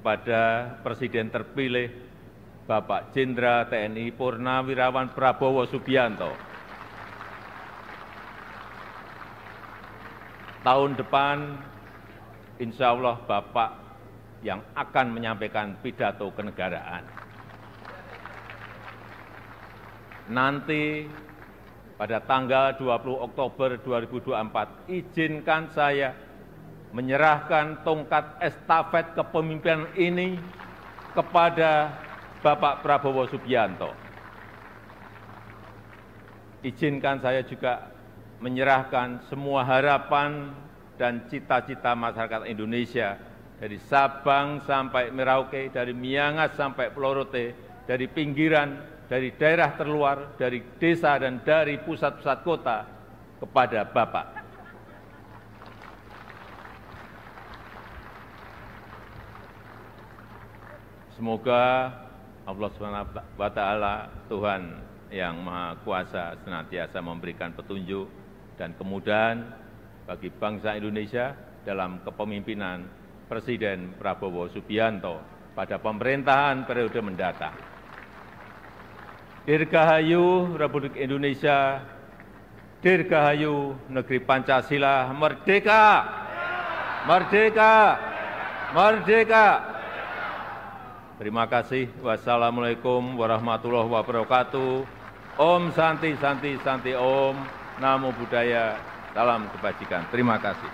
kepada Presiden terpilih Bapak Jenderal TNI Purnawirawan Prabowo Subianto. Tahun depan, insya Allah Bapak yang akan menyampaikan pidato kenegaraan. Nanti pada tanggal 20 Oktober 2024, izinkan saya menyerahkan tongkat estafet kepemimpinan ini kepada Bapak Prabowo Subianto. Izinkan saya juga menyerahkan semua harapan dan cita-cita masyarakat Indonesia dari Sabang sampai Merauke, dari Miangas sampai Pulau Rote, dari pinggiran, dari daerah terluar, dari desa dan dari pusat-pusat kota kepada Bapak. Semoga Allah SWT Tuhan yang Maha Kuasa senantiasa memberikan petunjuk dan kemudahan bagi bangsa Indonesia dalam kepemimpinan Presiden Prabowo Subianto pada pemerintahan periode mendatang. Dirgahayu Republik Indonesia, Dirgahayu Negeri Pancasila, Merdeka! Merdeka! Merdeka! Terima kasih. Wassalamualaikum warahmatullahi wabarakatuh. Om Santi Santi Santi Om. Namo Buddhaya. Salam kebajikan. Terima kasih.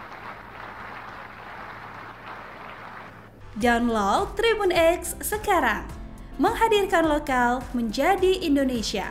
Download Tribun X sekarang. Menghadirkan lokal menjadi Indonesia.